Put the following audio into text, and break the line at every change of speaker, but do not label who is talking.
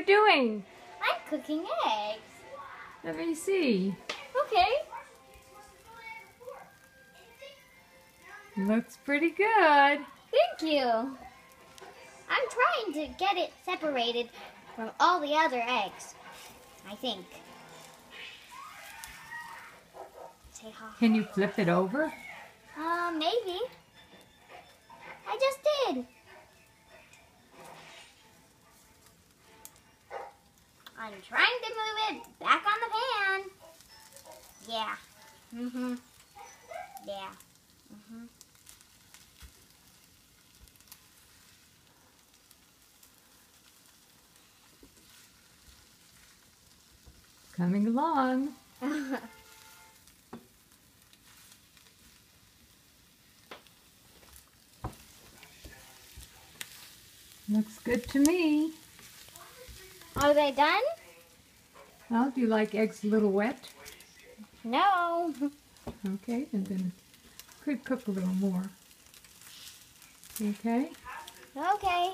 you doing?
I'm cooking eggs.
Let me see.
Okay.
Looks pretty good.
Thank you. I'm trying to get it separated from all the other eggs. I think.
Can you flip it over?
Uh, maybe. I'm trying to move it back on the pan. Yeah. Mm-hmm. Yeah. Mm-hmm.
Coming along. Looks good to me.
Are they done?
Well, do you like eggs a little wet?
No.
Okay, and then could cook a little more. Okay,
Okay.